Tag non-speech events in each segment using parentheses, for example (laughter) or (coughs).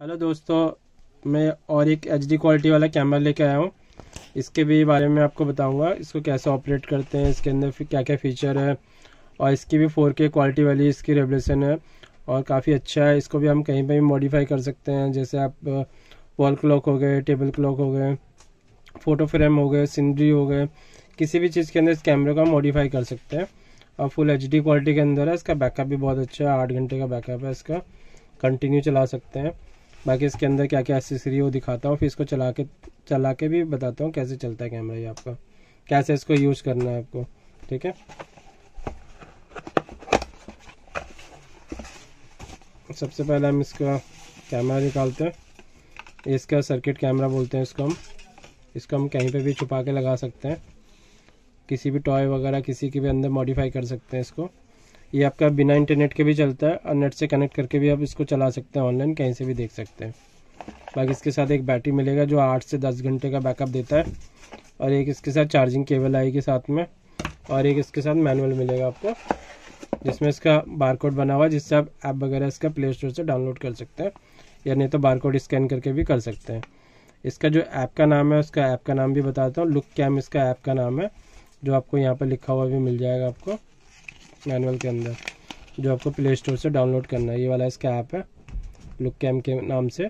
Hello दोस्तों, मैं और एक एचडी क्वालिटी वाला कैमरा लेके आया हूँ। इसके भी बारे में आपको बताऊँगा, इसको कैसे ऑपरेट करते हैं, इसके अंदर क्या क्या फ़ीचर है, और इसकी भी 4K क्वालिटी वाली इसकी रेवलेशन है, और काफ़ी अच्छा है। इसको भी हम कहीं पर भी मॉडिफाई कर सकते हैं, जैसे आप वॉल क्लॉक हो गए टेबल क्लॉक हो गए फ़ोटो फ्रेम हो गए सीनरी हो गए, किसी भी चीज़ के अंदर इस कैमरे को हम मॉडिफाई कर सकते हैं। और फुल एचडी क्वालिटी के अंदर है, इसका बैकअप भी बहुत अच्छा है, आठ घंटे का बैकअप है इसका कंटिन्यू चला सकते हैं। बाकी इसके अंदर क्या क्या एसेसरी वो दिखाता हूँ, फिर इसको चला के चला के भी बताता हूँ कैसे चलता है कैमरा ये आपका। कैसे इसको यूज़ करना है आपको, ठीक है? सबसे पहले हम इसका कैमरा निकालते हैं। इसका सर्किट कैमरा बोलते हैं इसको हम। इसको हम कहीं पे भी छुपा के लगा सकते हैं। किसी भी टॉय वगैरह, किसी के भी अंदर मॉडिफाई कर सकते हैं इसको। ये आपका बिना इंटरनेट के भी चलता है और नेट से कनेक्ट करके भी आप इसको चला सकते हैं ऑनलाइन, कहीं से भी देख सकते हैं। बाकी इसके साथ एक बैटरी मिलेगा जो आठ से दस घंटे का बैकअप देता है और एक इसके साथ चार्जिंग केबल आएगी साथ में और एक इसके साथ मैनुअल मिलेगा आपको, जिसमें इसका बारकोड बना हुआ है, जिससे आप ऐप वगैरह इसका प्ले स्टोर से डाउनलोड कर सकते हैं या नहीं तो बारकोड स्कैन करके भी कर सकते हैं। इसका जो ऐप का नाम है, उसका ऐप का नाम भी बताता हूँ। लुक कैम इसका ऐप का नाम है, जो आपको यहाँ पर लिखा हुआ भी मिल जाएगा आपको। मैनुअल के अंदर, जो आपको प्ले स्टोर से डाउनलोड करना है। ये वाला इसका ऐप है लुक कैम के नाम से।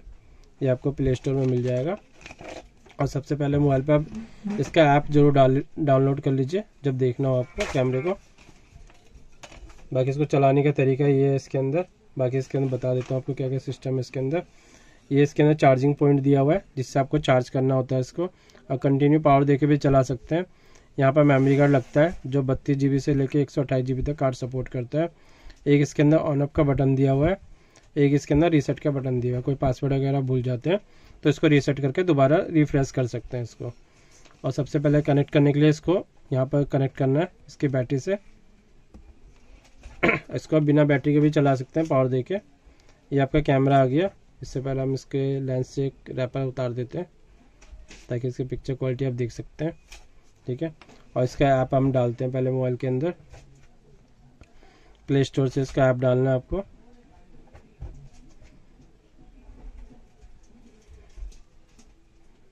ये आपको प्ले स्टोर में मिल जाएगा। और सबसे पहले मोबाइल पर आप इसका ऐप ज़रूर डाल डाउनलोड कर लीजिए, जब देखना हो आपको कैमरे को। बाकी इसको चलाने का तरीका ये है इसके अंदर। बाकी इसके अंदर बता देता हूँ आपको क्या क्या सिस्टम है इसके अंदर। ये इसके अंदर चार्जिंग पॉइंट दिया हुआ है, जिससे आपको चार्ज करना होता है इसको। और कंटिन्यू पावर दे के भी चला सकते हैं। यहाँ पर मेमोरी कार्ड लगता है, जो बत्तीस जी से लेकर एक सौ तक कार्ड सपोर्ट करता है। एक इसके अंदर ऑनअप का बटन दिया हुआ है, एक इसके अंदर रीसेट का बटन दिया हुआ है। कोई पासवर्ड वगैरह भूल जाते हैं तो इसको रीसेट करके दोबारा रिफ्रेश कर सकते हैं इसको। और सबसे पहले कनेक्ट करने के लिए इसको यहाँ पर कनेक्ट करना है, इसकी बैटरी से। (coughs) इसको आप बिना बैटरी के भी चला सकते हैं पावर दे के। ये आपका कैमरा आ गया। इससे पहले हम इसके लेंस से एक रैपर उतार देते हैं, ताकि इसकी पिक्चर क्वालिटी आप देख सकते हैं। ठीक है? और इसका ऐप हम डालते हैं पहले मोबाइल के अंदर। प्ले स्टोर से इसका ऐप डालना है आपको।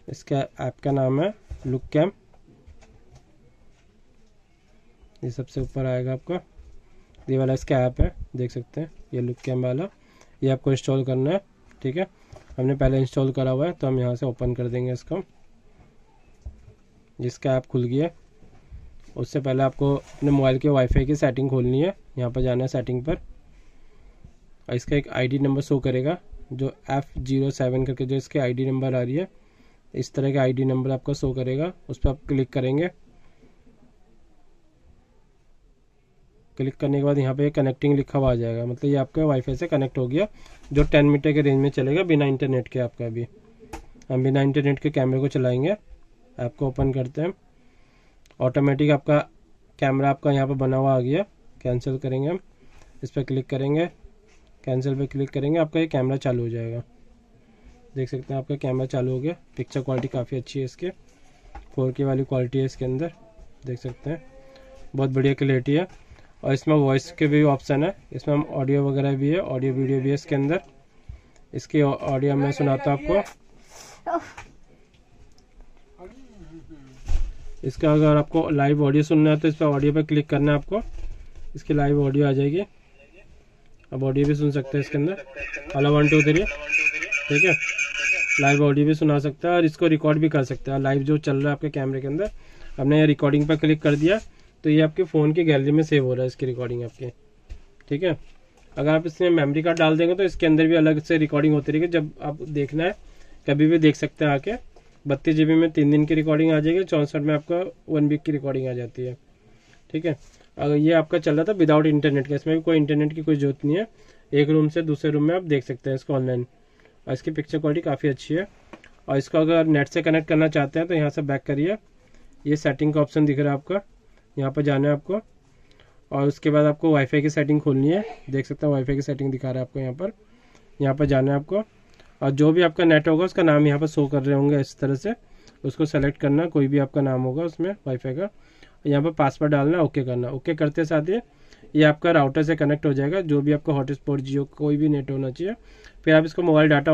इसका ऐप का नाम है लुक कैम ये सबसे ऊपर आएगा आपका। ये वाला इसका ऐप है, देख सकते हैं। ये लुक कैम वाला। ये आपको इंस्टॉल करना है, ठीक है? हमने पहले इंस्टॉल करा हुआ है तो हम यहाँ से ओपन कर देंगे इसको। जिसका ऐप खुल गया उससे पहले आपको अपने मोबाइल के वाईफाई की सेटिंग खोलनी है। यहाँ पर जाना है सेटिंग पर। और इसका एक आईडी नंबर शो करेगा, जो एफ़ ज़ीरो सेवन करके जो इसके आईडी नंबर आ रही है। इस तरह का आईडी नंबर आपका शो करेगा। उस पर आप क्लिक करेंगे। क्लिक करने के बाद यहाँ पे कनेक्टिंग लिखा हुआ आ जाएगा। मतलब ये आपके वाईफाई से कनेक्ट हो गया, जो टेन मीटर के रेंज में चलेगा बिना इंटरनेट के आपका अभी। हम बिना इंटरनेट के कैमरे को चलाएँगे। ऐप को ओपन करते हैं। ऑटोमेटिक आपका कैमरा आपका यहाँ पर बना हुआ आ गया। कैंसिल करेंगे हम। इस पर क्लिक करेंगे। कैंसिल पे क्लिक करेंगे, आपका ये कैमरा चालू हो जाएगा। देख सकते हैं आपका कैमरा चालू हो गया। पिक्चर क्वालिटी काफ़ी अच्छी है इसके। फोर के वाली क्वालिटी है इसके अंदर। देख सकते हैं। बहुत बढ़िया क्लियरिटी है। और इसमें वॉइस के भी ऑप्शन है। इसमें हम ऑडियो वगैरह भी है ऑडियो वीडियो भी है इसके अंदर। इसकी ऑडियो मैं सुनाता हूँ आपको इसका अगर आपको लाइव ऑडियो सुनना है तो इस पर ऑडियो पर क्लिक करना है आपको। इसकी लाइव ऑडियो आ जाएगी। अब ऑडियो भी सुन सकते हैं इसके अंदर। हेलो वन टू थ्री ठीक है? लाइव ऑडियो भी सुना सकता है और इसको रिकॉर्ड भी कर सकते हैं। लाइव जो चल रहा है आपके कैमरे के अंदर। हमने ये रिकॉर्डिंग पर क्लिक कर दिया तो ये आपके फ़ोन की गैलरी में सेव हो रहा है इसकी रिकॉर्डिंग आपके। ठीक है? अगर आप इसमें मेमोरी कार्ड डाल देंगे तो इसके अंदर भी अलग से रिकॉर्डिंग होती रहेगी। जब आप देखना है, कभी भी देख सकते हैं आके। बत्तीस जी में तीन दिन की रिकॉर्डिंग आ जाएगी चौंसठ में आपका वन वीक की रिकॉर्डिंग आ जाती है। ठीक है? अगर ये आपका चल रहा था विदाउट इंटरनेट का, इसमें भी कोई इंटरनेट की कोई ज़रूरत नहीं है। एक रूम से दूसरे रूम में आप देख सकते हैं इसको ऑनलाइन और इसकी पिक्चर क्वालिटी काफ़ी अच्छी है। और इसको अगर नेट से कनेक्ट करना चाहते हैं तो यहाँ से बैक करिए। ये सेटिंग का ऑप्शन दिख रहा है आपका। यहाँ पर जाना है आपको। और उसके बाद आपको वाईफाई की सेटिंग खोलनी है। देख सकते हैं वाईफाई की सेटिंग दिखा रहा है आपको यहाँ पर। यहाँ पर जाना है आपको। और जो भी आपका नेट होगा, उसका नाम यहाँ पर शो कर रहे होंगे इस तरह से। उसको सेलेक्ट करना, कोई भी आपका नाम होगा उसमें वाईफाई का। यहाँ पर पासवर्ड डालना ओके करना। ओके करते साथ ही ये आपका राउटर से कनेक्ट हो जाएगा। जो भी आपका हॉटस्पॉट जियो, कोई भी नेट होना चाहिए। फिर आप इसको मोबाइल डाटा